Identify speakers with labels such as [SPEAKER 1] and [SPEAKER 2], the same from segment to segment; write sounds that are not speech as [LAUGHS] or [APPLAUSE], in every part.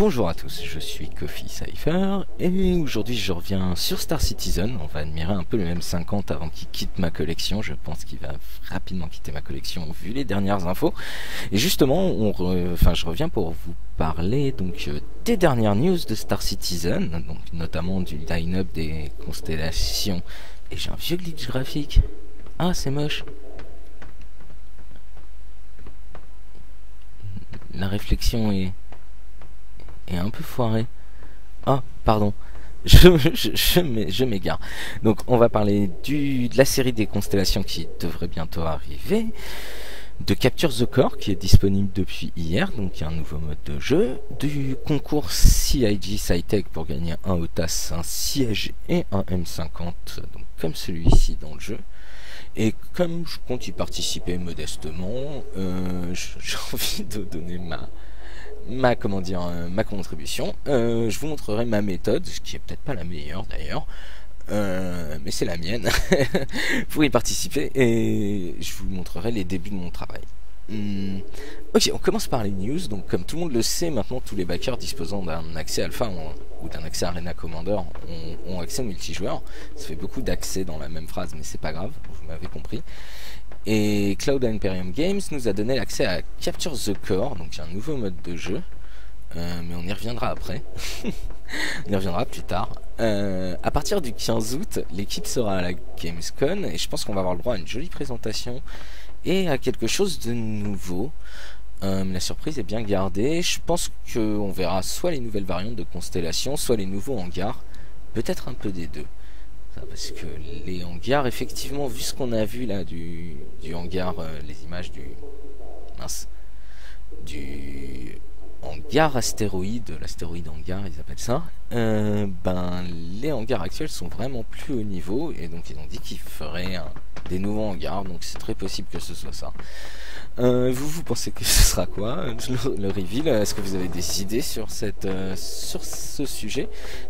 [SPEAKER 1] Bonjour à tous, je suis Kofi Cypher et aujourd'hui je reviens sur Star Citizen. On va admirer un peu le M50 avant qu'il quitte ma collection. Je pense qu'il va rapidement quitter ma collection vu les dernières infos. Et justement, je reviens pour vous parler euh, des dernières news de Star Citizen, notamment du line-up des constellations. Et j'ai un vieux glitch graphique. Ah, c'est moche. La réflexion est un peu foiré. Ah, pardon. [LAUGHS] Je, je, m'égare. Donc, on va parler du, de la série des constellations qui devrait bientôt arriver. De Capture the Core qui est disponible depuis hier, donc il y a un nouveau mode de jeu. Du concours CIG SciTech pour gagner un OTAS, un siège et un M50, donc comme celui-ci dans le jeu. Et comme je compte y participer modestement, euh, [LAUGHS] j'ai envie de donner ma, ma comment dire euh, ma contribution. Euh, je vous montrerai ma méthode, ce qui est peut-être pas la meilleure d'ailleurs. Euh, mais c'est la mienne [LAUGHS] pour y participer et je vous montrerai les débuts de mon travail. Hmm. Ok, on commence par les news. Donc, comme tout le monde le sait, maintenant tous les backers disposant d'un accès alpha ou d'un accès Arena Commander ont, ont accès multijoueur. Ça fait beaucoup d'accès dans la même phrase, mais c'est pas grave, vous m'avez compris. Et Cloud Imperium Games nous a donné l'accès à Capture the Core, donc un nouveau mode de jeu. Euh, mais on y reviendra après. [LAUGHS] on y reviendra plus tard. Euh, à partir du 15 août, l'équipe sera à la Gamescom et je pense qu'on va avoir le droit à une jolie présentation et à quelque chose de nouveau. Euh, la surprise est bien gardée. Je pense qu'on verra soit les nouvelles variantes de constellation, soit les nouveaux hangars. Peut-être un peu des deux parce que les hangars, effectivement, vu ce qu'on a vu là du, hangar, euh, les images. Du hangar astéroïde, l'astéroïde hangar, ils appellent ça. Euh, ben, les hangars actuels sont vraiment plus haut niveau, et donc ils ont dit qu'ils feraient des nouveaux hangars, donc c'est très possible que ce soit ça. Euh, vous, vous pensez que ce sera quoi le, reveal? Est-ce que vous avez des idées sur, cette, euh, sur ce sujet?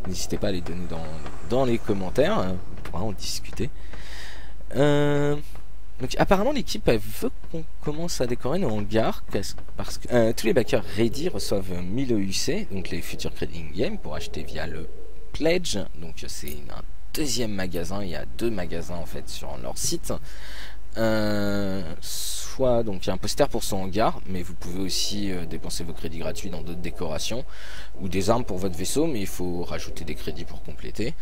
[SPEAKER 1] N'hésitez pas à les donner dans, dans les commentaires, on pourra en discuter. Euh, apparemment l'équipe veut qu'on commence à décorer nos hangars parce que tous les backers ready reçoivent 1000 EUC, donc les Future Trading Game, pour acheter via le Pledge. Donc c'est un deuxième magasin, il y a deux magasins en fait sur leur site. Euh, soit donc il y a un poster pour son hangar, mais vous pouvez aussi euh, dépenser vos crédits gratuits dans d'autres décorations ou des armes pour votre vaisseau, mais il faut rajouter des crédits pour compléter.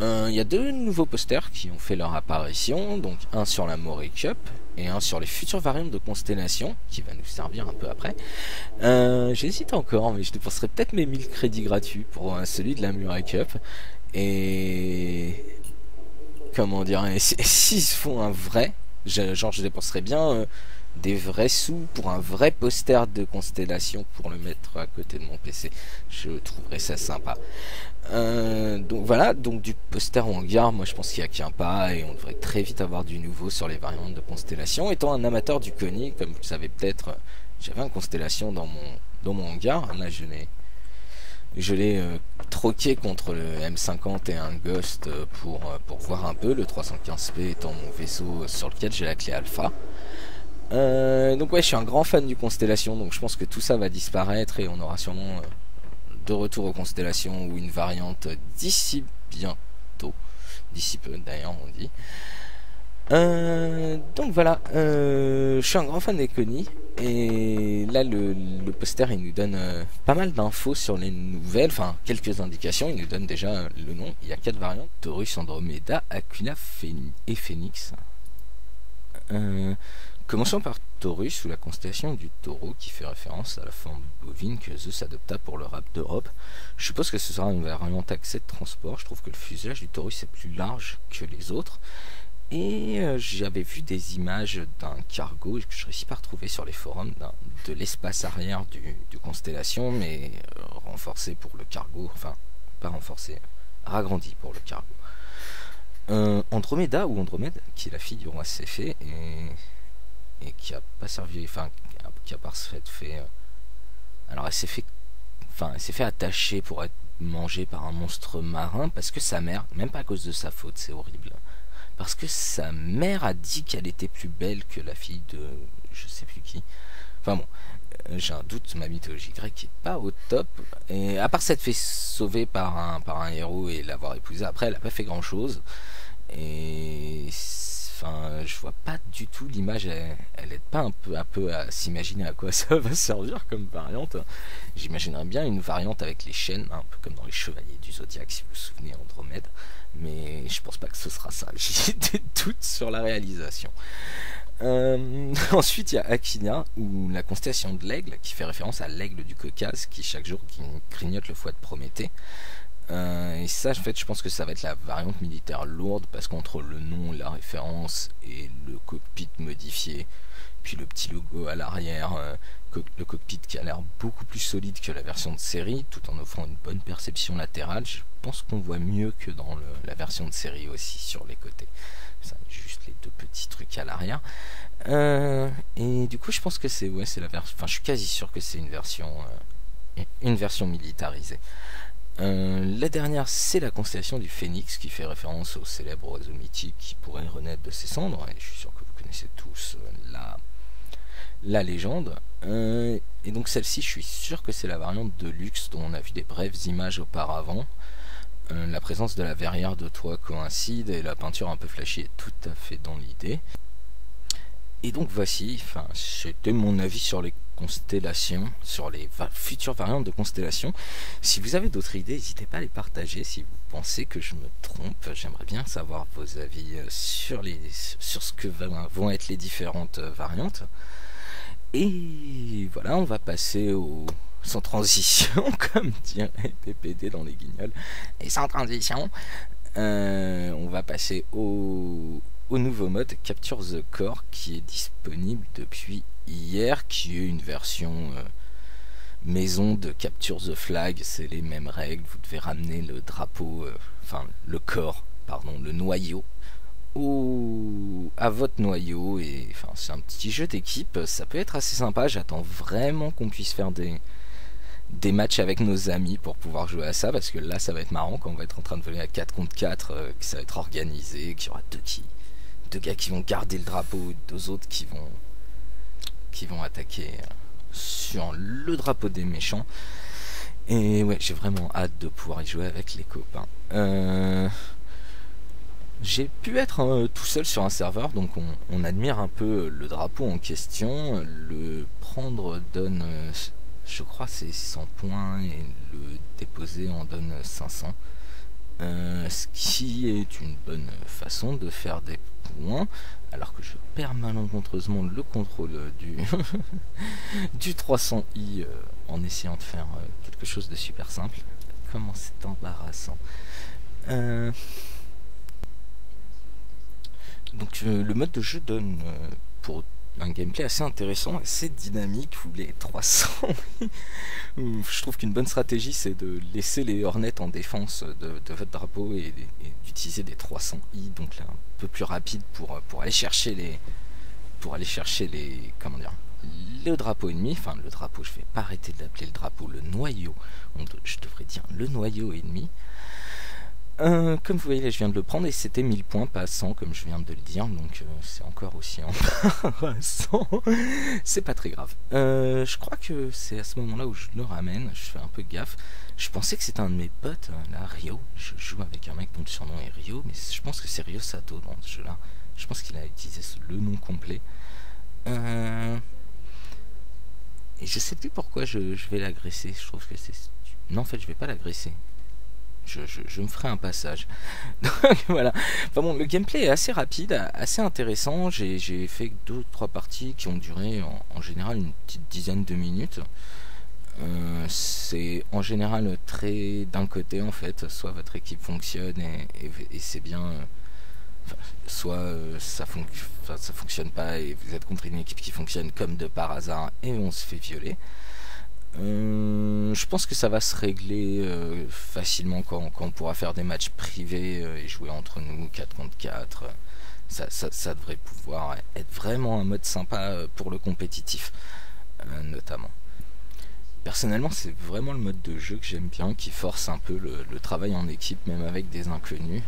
[SPEAKER 1] Euh, il y a deux nouveaux posters qui ont fait leur apparition, donc un sur la Moray Cup et un sur les futures variantes de constellation qui va nous servir un peu après. J'hésite encore, mais je dépenserai peut-être mes 1000 crédits gratuits pour celui de la Moray Cup et comment dire, [LAUGHS] s'ils se font un vrai genre, je dépenserais bien euh, des vrais sous pour un vrai poster de constellation pour le mettre à côté de mon PC. Je trouverais ça sympa. Euh, donc voilà, donc du poster en hangar, moi je pense qu'il n'y a qu'un pas et on devrait très vite avoir du nouveau sur les variantes de constellation. Étant un amateur du Connie, comme vous le savez peut-être, j'avais un constellation dans mon, dans mon hangar. Là je l'ai je l'ai euh, troqué contre le M50 et un Ghost euh, pour, euh, pour voir un peu, le 315p étant mon vaisseau sur lequel j'ai la clé alpha. donc ouais, je suis un grand fan du Constellation, donc je pense que tout ça va disparaître et on aura sûrement de retour aux Constellations ou une variante d'ici bientôt. D'ici peu d'ailleurs on dit. Euh, donc voilà, euh, je suis un grand fan des Connie et là le, poster il nous donne euh, pas mal d'infos sur les nouvelles, enfin quelques indications, il nous donne déjà le nom, il y a quatre variantes, Taurus, Andromeda, Aquila et Phoenix. commençons par Taurus ou la constellation du taureau qui fait référence à la forme bovine que Zeus adopta pour le rap d'Europe. Je suppose que ce sera une variante accès de transport, je trouve que le fuselage du Taurus est plus large que les autres et euh, j'avais vu des images d'un cargo que je réussis pas à retrouver sur les forums, de l'espace arrière du, Constellation, mais euh, renforcé pour le cargo, enfin, pas renforcé, ragrandi pour le cargo. Euh, Andromeda ou Andromède, qui est la fille du roi Céphée et, et qui a pas servi, enfin, qui a pas fait, fait alors elle s'est fait, enfin, elle s'est fait attacher pour être mangée par un monstre marin parce que sa mère, même pas à cause de sa faute, c'est horrible parce que sa mère a dit qu'elle était plus belle que la fille de je sais plus qui. Enfin bon, j'ai un doute, ma mythologie grecque est pas au top. Et à part s'être fait sauver par un, par un héros et l'avoir épousé, après elle a pas fait grand chose. Et enfin, je vois pas du tout l'image, elle, elle aide pas un peu, un peu à s'imaginer à quoi [LAUGHS] ça va servir comme variante. J'imaginerais bien une variante avec les chaînes, un peu comme dans les Chevaliers du Zodiaque, si vous vous souvenez, Andromède. Mais je pense pas que ce sera ça. [LAUGHS] J'ai des doutes sur la réalisation. Euh, [LAUGHS] ensuite, il y a Akina, ou la constellation de l'aigle, qui fait référence à l'aigle du Caucase, qui chaque jour grignote le foie de Prométhée. Euh, et ça, en fait, je pense que ça va être la variante militaire lourde, parce qu'entre le nom, la référence et le cockpit modifié, puis le petit logo à l'arrière, euh, le cockpit qui a l'air beaucoup plus solide que la version de série, tout en offrant une bonne perception latérale, je pense qu'on voit mieux que dans la version de série aussi sur les côtés. Juste les deux petits trucs à l'arrière. Euh, et du coup, je pense que c'est ouais, la version. Enfin, je suis quasi sûr que c'est une version, une version militarisée. Euh, la dernière, c'est la constellation du Phénix, qui fait référence au célèbre oiseau mythique qui pourrait renaître de ses cendres. Et je suis sûr que vous connaissez tous euh, la, la légende. Euh, et donc celle-ci, je suis sûr que c'est la variante de luxe dont on a vu des brèves images auparavant. la présence de la verrière de toit coïncide et la peinture un peu flashy est tout à fait dans l'idée. Et donc voici, enfin, c'était mon avis sur les constellations, sur les futures variantes de constellations. Si vous avez d'autres idées, n'hésitez pas à les partager. Si vous pensez que je me trompe, j'aimerais bien savoir vos avis euh, sur, les, sur ce que vont être les différentes euh, variantes. Et voilà, on va passer au sans transition, [LAUGHS] comme dirait PPD dans les guignols. Et sans transition, euh, on va passer au, au nouveau mode Capture the Core qui est disponible depuis hier, qui est une version euh, maison de Capture the Flag. C'est les mêmes règles. Vous devez ramener le drapeau, euh, enfin le corps, pardon, le noyau au, à votre noyau. Et enfin, c'est un petit jeu d'équipe. Ça peut être assez sympa. J'attends vraiment qu'on puisse faire des des matchs avec nos amis pour pouvoir jouer à ça parce que là ça va être marrant quand on va être en train de voler à 4 contre 4 euh, que ça va être organisé qu'il y aura deux qui gars qui vont garder le drapeau, deux autres qui vont qui vont attaquer euh, sur le drapeau des méchants. Et ouais, j'ai vraiment hâte de pouvoir y jouer avec les copains. Euh, j'ai pu être euh, tout seul sur un serveur, donc on, admire un peu le drapeau en question. Le prendre donne, je crois, c'est 100 points et le déposer en donne 500. Ce qui est une bonne façon de faire des points, alors que je perds malencontreusement le contrôle du, [LAUGHS] du 300i euh, en essayant de faire euh, quelque chose de super simple. Comment c'est embarrassant. Euh, donc le mode de jeu donne pour un gameplay assez intéressant, assez dynamique, vous les 300. je trouve qu'une bonne stratégie c'est de laisser les Hornets en défense de, votre drapeau et, d'utiliser des 300i, donc là un peu plus rapide pour, pour aller chercher les pour aller chercher les comment dire le drapeau ennemi, enfin le drapeau, je vais pas arrêter de l'appeler le drapeau, le noyau, je devrais dire le noyau ennemi. Euh, comme vous voyez, là, je viens de le prendre et c'était 1000 points, pas 100 comme je viens de le dire, donc euh, c'est encore aussi embarrassant. [LAUGHS] c'est pas très grave. Euh, je crois que c'est à ce moment-là où je le ramène, je fais un peu gaffe. Je pensais que c'était un de mes potes, là, Rio. Je joue avec un mec dont le surnom est Rio, mais je pense que c'est Rio Sato dans ce jeu-là. Je pense qu'il a utilisé le nom complet. Et je sais plus pourquoi je, je vais l'agresser. Je trouve que c'est. Non, en fait, je vais pas l'agresser je, me ferai un passage. [LAUGHS] Donc voilà. Enfin bon, le gameplay est assez rapide, assez intéressant. J'ai fait deux trois parties qui ont duré en, général une petite dizaine de minutes. Euh, c'est en général très d'un côté en fait, soit votre équipe fonctionne et, c'est bien, soit euh, ça, ça fonctionne pas et vous êtes contre une équipe qui fonctionne comme de par hasard et on se fait violer. Euh, je pense que ça va se régler euh, facilement quand, on pourra faire des matchs privés euh, et jouer entre nous 4 contre 4. Ça, ça, devrait pouvoir être vraiment un mode sympa pour le compétitif, notamment. Personnellement, c'est vraiment le mode de jeu que j'aime bien, qui force un peu le, travail en équipe, même avec des inconnus.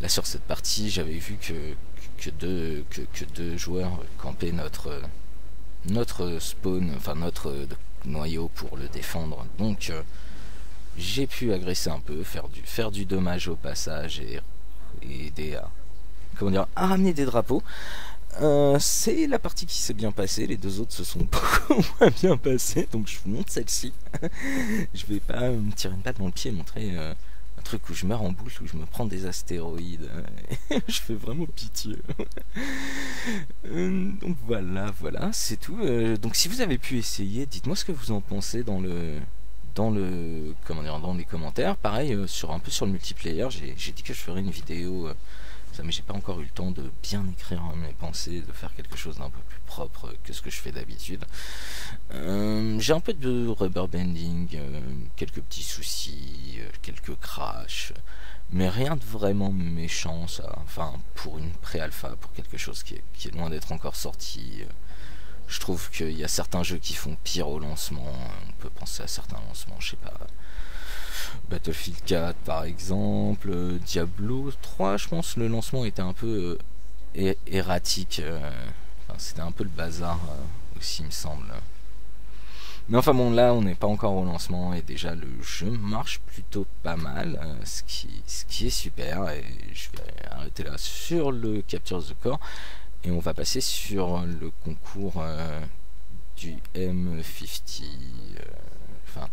[SPEAKER 1] là, sur cette partie, j'avais vu que, que, deux, que deux joueurs campaient notre notre spawn, enfin notre noyau pour le défendre. Donc j'ai pu agresser un peu, faire du, faire du dommage au passage et, aider à, comment dire, à ramener des drapeaux. Euh, c'est la partie qui s'est bien passée, les deux autres se sont [LAUGHS] beaucoup moins bien passés, donc je vous montre celle-ci. [LAUGHS] je vais pas me tirer une patte dans le pied et montrer euh, un truc où je meurs en bouche, où je me prends des astéroïdes. [LAUGHS] je fais vraiment pitié. Euh, donc voilà, voilà, c'est tout. donc si vous avez pu essayer, dites-moi ce que vous en pensez dans le dans le comment dire dans les commentaires. Pareil sur un peu sur le multiplayer, j'ai dit que je ferais une vidéo mais j'ai pas encore eu le temps de bien écrire mes pensées, de faire quelque chose d'un peu plus propre que ce que je fais d'habitude. Euh, j'ai un peu de rubber bending, euh, quelques petits soucis, euh, quelques crashs, mais rien de vraiment méchant, ça. Enfin, pour une pré-alpha, pour quelque chose qui est, qui est loin d'être encore sorti. je trouve qu'il y a certains jeux qui font pire au lancement. On peut penser à certains lancements, je sais pas. Battlefield 4 par exemple, euh, Diablo 3 je pense le lancement était un peu euh, erratique, euh, c'était un peu le bazar aussi il me semble. Mais enfin bon là on n'est pas encore au lancement et déjà le jeu marche plutôt pas mal, ce, qui, ce qui est super. Et je vais arrêter là sur le Capture the Core. Et on va passer sur le concours du M50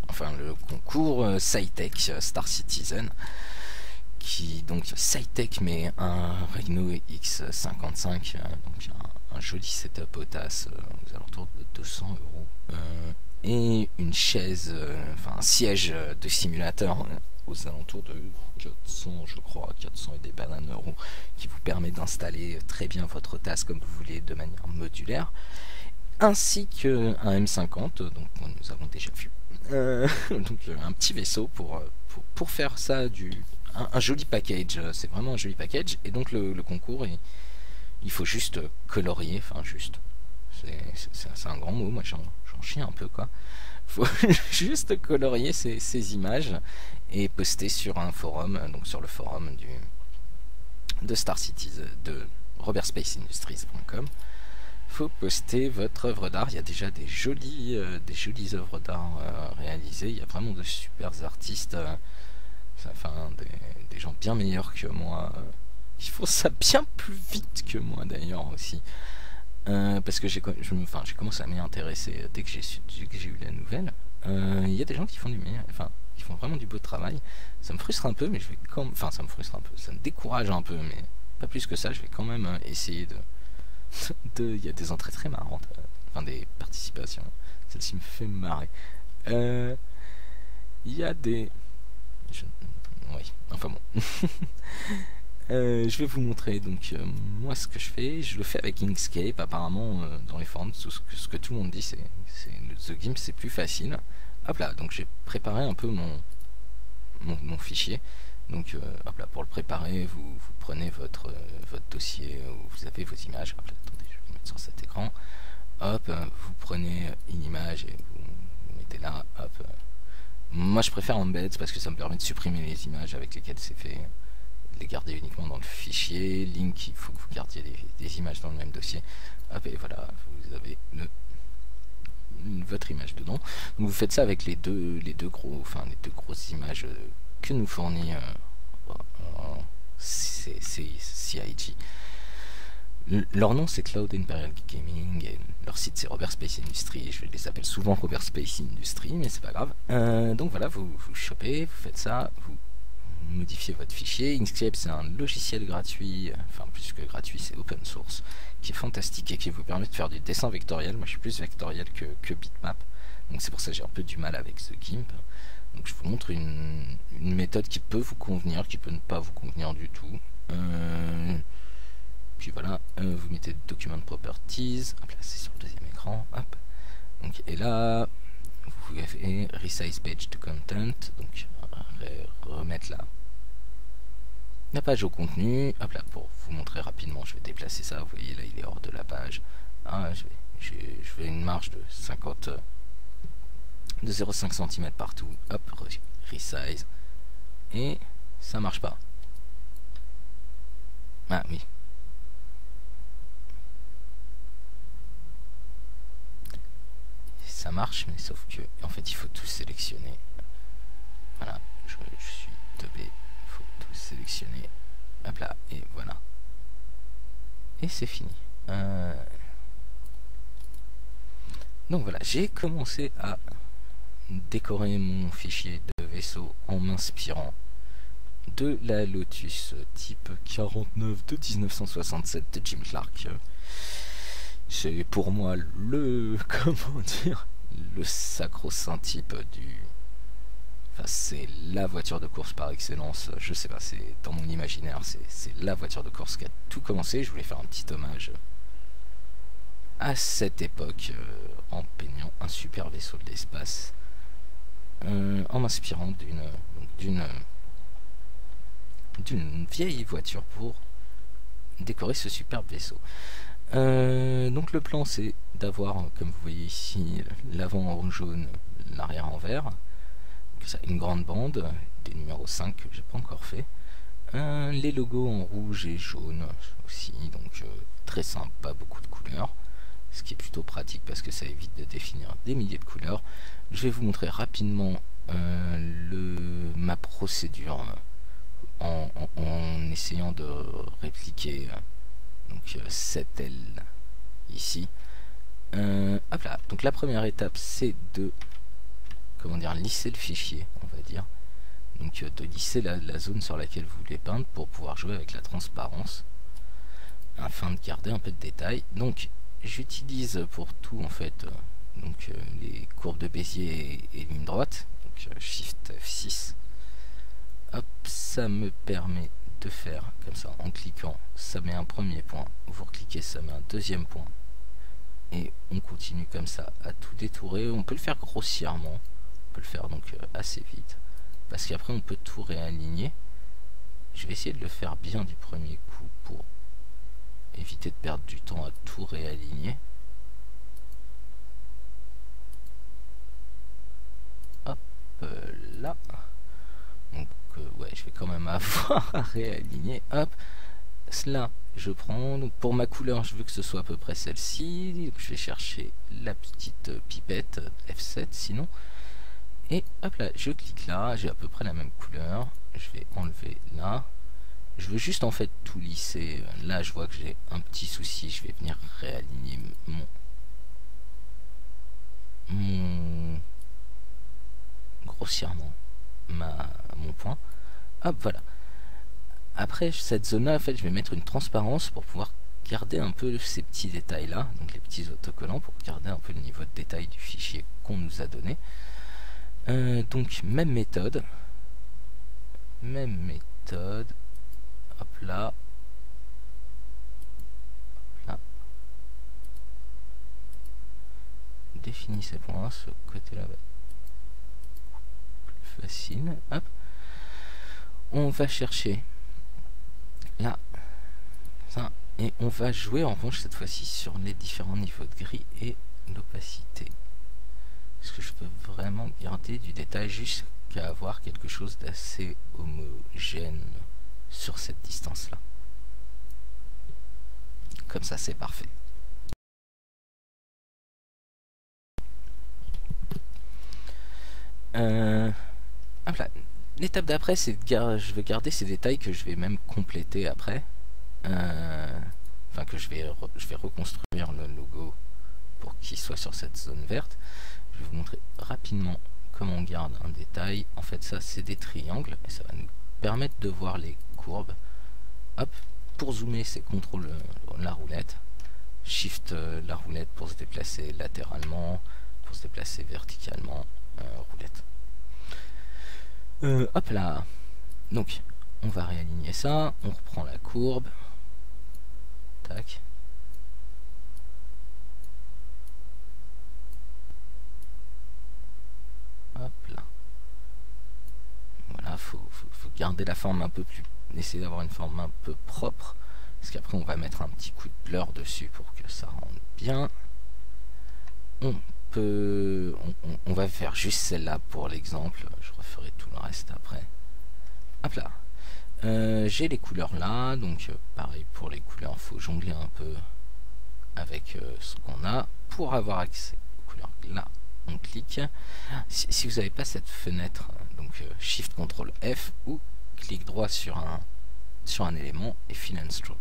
[SPEAKER 1] enfin, le concours euh, SciTech euh, Star Citizen qui donc SciTech mais un Rhino X55 euh, donc un, joli setup au TAS aux alentours de 200 euros une chaise enfin un siège de simulateur aux alentours de 400 je crois 400 et des bananes euros qui vous permet d'installer très bien votre TAS comme vous voulez de manière modulaire ainsi qu'un M50 donc nous avons déjà vu euh, [LAUGHS] donc euh, un petit vaisseau euh, pour, pour, faire ça du un, joli package. C'est vraiment un joli package. Et donc le, concours, il, faut juste colorier, enfin juste. C'est un grand mot, moi j'en chie un peu quoi. Faut [LAUGHS] juste colorier ces, images et poster sur un forum, donc sur le forum du de Star Cities, de robertspaceindustries.com faut poster votre œuvre d'art. Il y a déjà des jolies, euh, des jolies œuvres d'art euh, réalisées. Il y a vraiment de super artistes, euh, enfin des, gens bien meilleurs que moi. Ils font ça bien plus vite que moi d'ailleurs aussi. Parce que j'ai commencé à m'y intéresser dès que j'ai eu la nouvelle. Il y a des gens qui font du meilleur, enfin, qui font vraiment du beau travail. Ça me frustre un peu, mais je vais quand enfin, ça me frustre un peu, ça me décourage un peu, mais pas plus que ça. Je vais quand même essayer [LAUGHS] de il y a des entrées très marrantes, euh, enfin des participations. Celle-ci me fait marrer. Euh, il y a des. Oui, enfin bon. [LAUGHS] Euh, je vais vous montrer donc moi ce que je fais. Je le fais avec Inkscape. Apparemment, dans les forums, ce que, ce que, tout le monde dit, c'est The Gimp c'est plus facile. Hop là, donc j'ai préparé un peu mon, mon, fichier. Donc hop là, pour le préparer, vous, vous prenez votre, votre dossier où vous avez vos images. Hop là, sur cet écran. Hop, vous prenez une image et vous, mettez là. Hop. Moi, je préfère embed parce que ça me permet de supprimer les images avec lesquelles c'est fait. Les garder uniquement dans le fichier. Link, il faut que vous gardiez des images dans le même dossier. Hop, et voilà, vous avez le votre image dedans. Donc vous faites ça avec les deux, les deux gros, enfin les deux grosses images que nous fournit euh, CIG. Leur nom c'est Cloud Imperial Gaming et leur site c'est Robert Space Industry. Je les appelle souvent Robert Space Industry, mais c'est pas grave. Euh, donc voilà, vous, vous chopez, vous faites ça, vous modifiez votre fichier. Inkscape c'est un logiciel gratuit, enfin plus que gratuit, c'est open source, qui est fantastique et qui vous permet de faire du dessin vectoriel. Moi je suis plus vectoriel que, bitmap, donc c'est pour ça que j'ai un peu du mal avec ce GIMP. Donc je vous montre une, méthode qui peut vous convenir, qui peut ne pas vous convenir du tout. Euh, puis voilà, euh, vous mettez Document Properties, hop là c'est sur le deuxième écran, hop. Donc, et là, vous pouvez Resize Page to Content, donc remettre là la page au contenu, hop là, pour vous montrer rapidement, je vais déplacer ça, vous voyez là il est hors de la page, ah, je, vais, je, une marge de 50, de 0,5 cm partout, hop, resize, et ça marche pas. Ah oui, ça marche, mais sauf que en fait il faut tout sélectionner. Voilà, je, suis teubé, il faut tout sélectionner. Hop là, et voilà. Et c'est fini. Euh, donc voilà, j'ai commencé à décorer mon fichier de vaisseau en m'inspirant de la Lotus type 49 de 1967 de Jim Clark. C'est pour moi le, [LAUGHS] comment dire, le sacro-saint type du... C'est la voiture de course par excellence, je sais pas, c'est dans mon imaginaire, c'est la voiture de course qui a tout commencé. Je voulais faire un petit hommage à cette époque euh, en peignant un super vaisseau de l'espace euh, en m'inspirant d'une vieille voiture pour décorer ce superbe vaisseau. Euh, donc le plan c'est d'avoir, comme vous voyez ici, l'avant en jaune, l'arrière en vert, une grande bande, des numéros 5 que j'ai pas encore fait, euh, les logos en rouge et jaune aussi, donc très sympa, beaucoup de couleurs, ce qui est plutôt pratique parce que ça évite de définir des milliers de couleurs. Je vais vous montrer rapidement euh, le, ma procédure en, essayant de répliquer euh, donc euh, cette aile ici. hop là. Donc la première étape c'est de comment dire lisser le fichier, on va dire. Donc de lisser la, zone sur laquelle vous voulez peindre pour pouvoir jouer avec la transparence afin de garder un peu de détail. Donc j'utilise pour tout en fait donc les courbes de Bézier et, et ligne droite Shift F6. Hop, ça me permet de faire comme ça en cliquant, ça met un premier point, vous cliquez, ça met un deuxième point. Et on continue comme ça à tout détourer. On peut le faire grossièrement, le faire donc euh, assez vite. Parce qu'après on peut tout réaligner. Je vais essayer de le faire bien du premier coup pour éviter de perdre du temps à tout réaligner. Euh, là. Donc euh, ouais, je vais quand même [LAUGHS] avoir à réaligner. Hop, cela je prends. Donc pour ma couleur, je veux que ce soit à peu près celle-ci. Je vais chercher la petite pipette F7 sinon. Et hop là, je clique là, j'ai à peu près la même couleur. Je vais enlever là. Je veux juste en fait tout lisser. Là, je vois que j'ai un petit souci. Je vais venir réaligner mon, mon grossièrement ma, mon point. Hop, voilà. Après cette zone-là, en fait, je vais mettre une transparence pour pouvoir garder un peu ces petits détails-là, donc les petits autocollants, pour garder un peu le niveau de détail du fichier qu'on nous a donné. Euh, donc, même méthode. Même méthode. Hop là. Hop là. Définis ces points, ce côté-là facile. Hop. On va chercher là, ça, et on va jouer en revanche cette fois-ci sur les différents niveaux de gris et l'opacité. Que je peux vraiment garder du détail jusqu'à avoir quelque chose d'assez homogène sur cette distance-là? Comme ça, c'est parfait. Euh, L'étape d'après, c'est de je vais garder ces détails que je vais même compléter après. Euh, enfin, que je vais, je vais reconstruire le logo pour qu'il soit sur cette zone verte. Je vais vous montrer rapidement comment on garde un détail. En fait, ça, c'est des triangles et ça va nous permettre de voir les courbes. Hop, pour zoomer, c'est CTRL euh, la roulette. Shift euh, la roulette pour se déplacer latéralement, pour se déplacer verticalement, roulette. Euh, hop là. Donc, on va réaligner ça. On reprend la courbe. Tac. Hop là. Voilà, faut, faut, garder la forme un peu plus... Essayer d'avoir une forme un peu propre. Parce qu'après, on va mettre un petit coup de blur dessus pour que ça rentre bien. On peut... On, on va faire juste celle-là pour l'exemple. Je referai tout le reste après. Hop là. Euh, j'ai les couleurs là, donc euh, pareil pour les couleurs, faut jongler un peu avec euh, ce qu'on a pour avoir accès aux couleurs là on clique. Si, vous n'avez pas cette fenêtre, donc euh, Shift Ctrl F ou clic droit sur un, sur un élément et Fill and Stroke.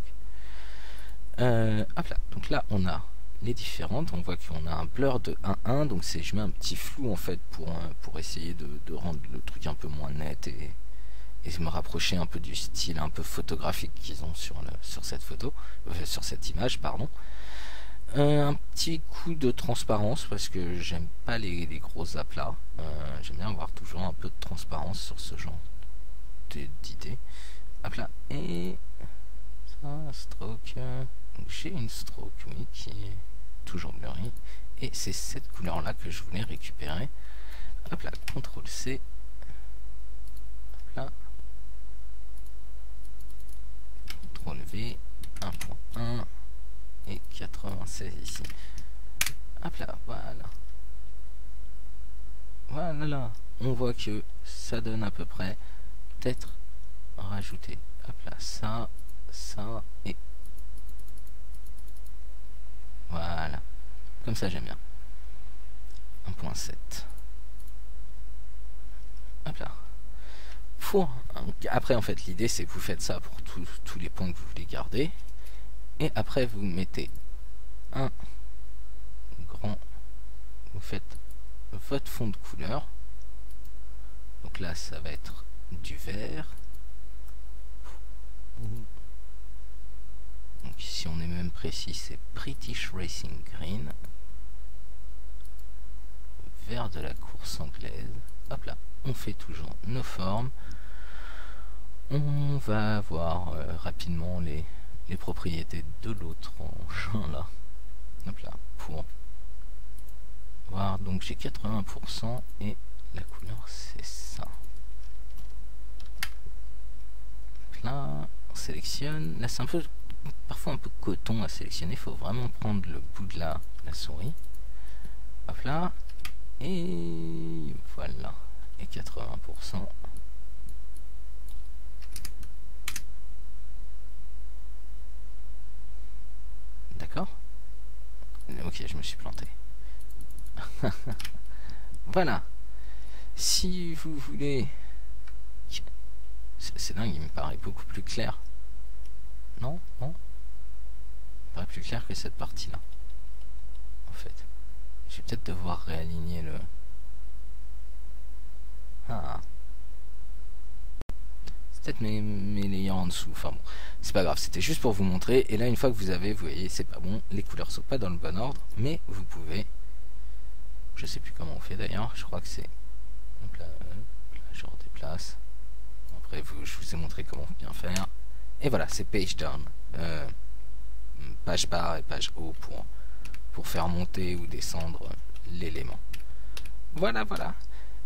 [SPEAKER 1] Euh, hop là, donc là on a les différentes, on voit qu'on a un blur de 1-1, donc c'est je mets un petit flou en fait pour, euh, pour essayer de, rendre le truc un peu moins net et, et me rapprocher un peu du style un peu photographique qu'ils ont sur, le, sur cette photo, sur cette image, pardon. Un petit coup de transparence parce que j'aime pas les, gros aplats. Euh, j'aime bien avoir toujours un peu de transparence sur ce genre d'idée. Aplat et ça, stroke. J'ai une stroke, oui, qui est toujours blurry. Et c'est cette couleur là que je voulais récupérer. Hop là, CTRL C. Hop là. CTRL V. 1.1 et 96 ici. Hop là, voilà. Voilà là. On voit que ça donne à peu près peut-être rajouter hop là ça ça et voilà comme ça j'aime bien 1.7 hop là pour après en fait l'idée c'est que vous faites ça pour tous les points que vous voulez garder et après vous mettez grand vous faites votre fond de couleur. Donc là ça va être du vert. Donc si on est même précis c'est British Racing Green. Vert de la course anglaise. Hop là on fait toujours nos formes. On va voir euh, rapidement les les propriétés de l'autre engin là. Là, pour voir. Donc j'ai 80% et la couleur c'est ça. là, on sélectionne. Là c'est un peu parfois un peu coton à sélectionner. Faut vraiment prendre le bout de la, la souris. Hop là. Et voilà. Et 80%. Je me suis planté. [LAUGHS] voilà. Si vous voulez... C'est dingue, il me paraît beaucoup plus clair. Non Non Il me paraît plus clair que cette partie-là. En fait. Je vais peut-être devoir réaligner le... Ah peut-être mes, mes layers en dessous. Enfin bon, c'est pas grave, c'était juste pour vous montrer. Et là, une fois que vous avez, vous voyez, c'est pas bon, les couleurs sont pas dans le bon ordre, mais vous pouvez. Je sais plus comment on fait d'ailleurs, je crois que c'est. Là, je redéplace. Après, vous, je vous ai montré comment bien faire. Et voilà, c'est page down. Euh, page bar et page haut pour, pour faire monter ou descendre l'élément. Voilà, voilà.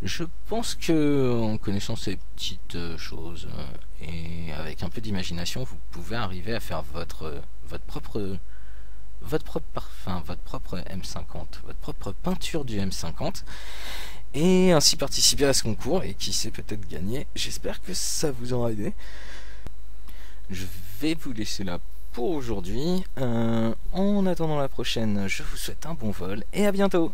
[SPEAKER 1] Je pense que en connaissant ces petites euh, choses euh, et avec un peu d'imagination, vous pouvez arriver à faire votre votre propre votre propre parfum, votre propre M50, votre propre peinture du M50 et ainsi participer à ce concours et qui sait peut-être gagner. J'espère que ça vous aura aidé. Je vais vous laisser là pour aujourd'hui. Euh, en attendant la prochaine, je vous souhaite un bon vol et à bientôt